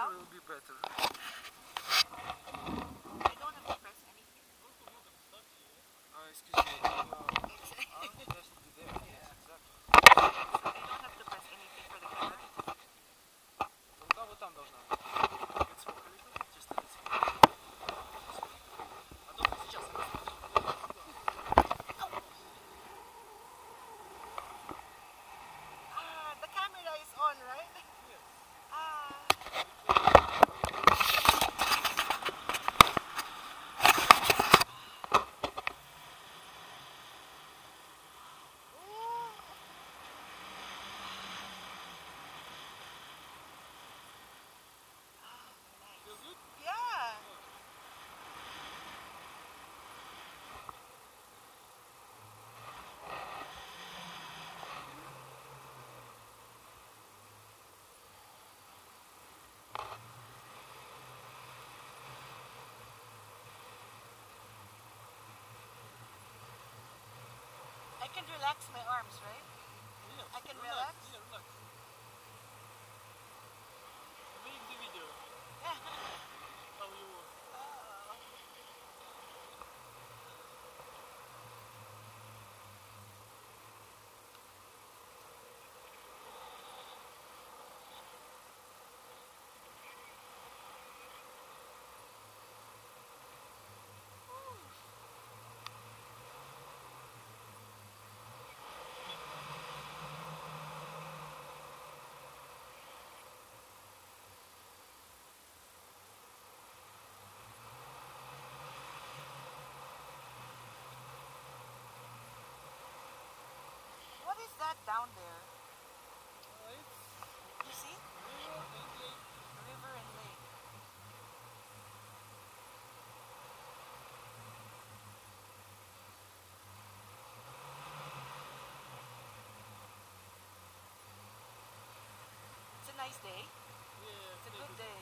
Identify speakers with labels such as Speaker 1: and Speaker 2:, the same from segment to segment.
Speaker 1: will be better.
Speaker 2: That down there?
Speaker 1: It's
Speaker 2: You see?
Speaker 1: river and lake.
Speaker 2: River and lake. It's a nice day.
Speaker 1: Yeah,
Speaker 2: It's a good day.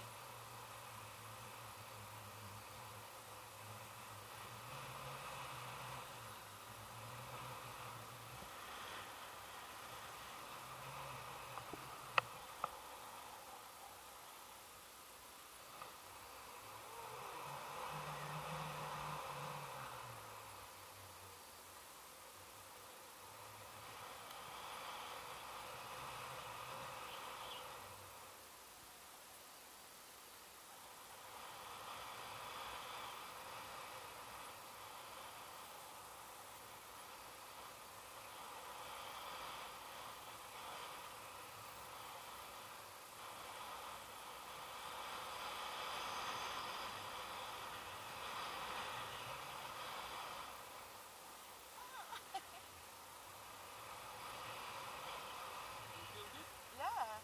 Speaker 2: Yeah.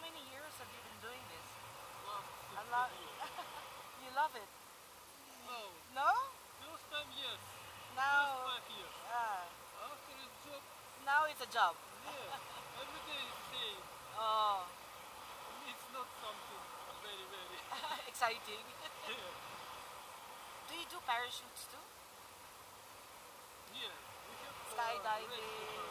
Speaker 2: How many years have you been doing this?
Speaker 1: Last
Speaker 2: A lot. you love it.
Speaker 1: No,
Speaker 2: No?
Speaker 1: first time yes.
Speaker 2: Now,
Speaker 1: First five years.
Speaker 2: uh,
Speaker 1: After a job,
Speaker 2: now it's a job.
Speaker 1: yeah. Every day is the same.
Speaker 2: Oh,
Speaker 1: It's not something very, very.
Speaker 2: exciting.
Speaker 1: Yeah.
Speaker 2: Do you do parachutes too?
Speaker 1: Yeah. We have uh,
Speaker 2: Skydiving.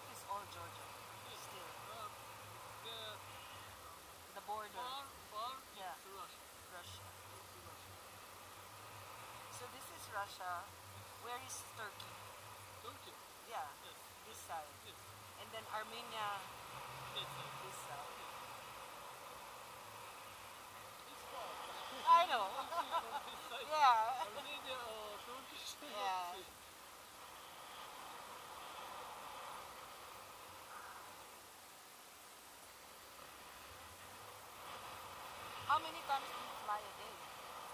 Speaker 2: That is all Georgia. Still.
Speaker 1: Uh, the
Speaker 2: The border.
Speaker 1: far, far
Speaker 2: Yeah.
Speaker 1: is Russia.
Speaker 2: Russia.
Speaker 1: Russia.
Speaker 2: So this is Russia. Where is Turkey?
Speaker 1: Turkey.
Speaker 2: Yeah.
Speaker 1: Yes.
Speaker 2: This side.
Speaker 1: Yes.
Speaker 2: And then Armenia,
Speaker 1: Yes. yes.
Speaker 2: this side.
Speaker 1: It's far.
Speaker 2: I know.
Speaker 1: This side.
Speaker 2: yeah.
Speaker 1: Armenia or Turkish.
Speaker 2: Yeah. many times do you fly a day?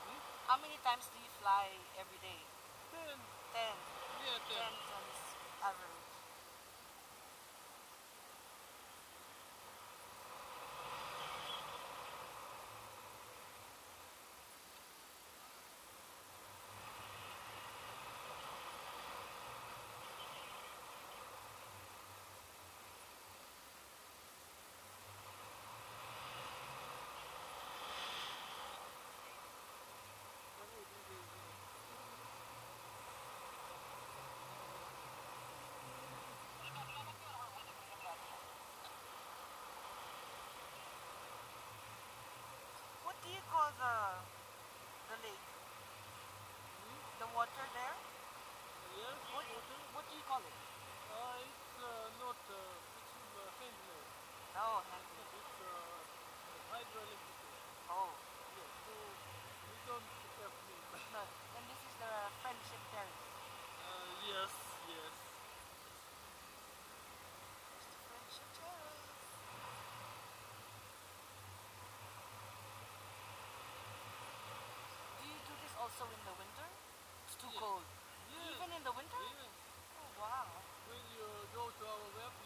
Speaker 1: Hmm?
Speaker 2: How many times do you fly every day?
Speaker 1: Ten.
Speaker 2: Ten.
Speaker 1: Yeah, ten.
Speaker 2: Ten times average. What do you call the the lake?
Speaker 1: Hmm?
Speaker 2: The water there?
Speaker 1: Yes.
Speaker 2: What,
Speaker 1: water.
Speaker 2: what do you call it?
Speaker 1: Uh, it's uh, not. Uh, it's uh, handmade.
Speaker 2: Oh, Henry.
Speaker 1: It's uh, hydroelectric.
Speaker 2: Oh.
Speaker 1: Yes. So we don't have name.
Speaker 2: And this is the friendship terrace.
Speaker 1: Uh, yes. Yes.
Speaker 2: There's the friendship terrace. Do you do this also in the winter? It's too
Speaker 1: Yes.